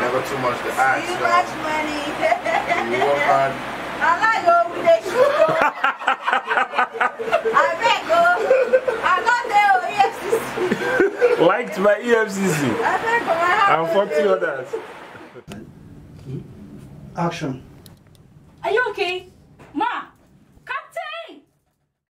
Never too much to ask. Too yo. much money. You work hard. I like go with the shoe. I beg go. I got there EFCC. Liked by EFCC I beg go. I and have 40 others. Hmm? Action. Are you okay?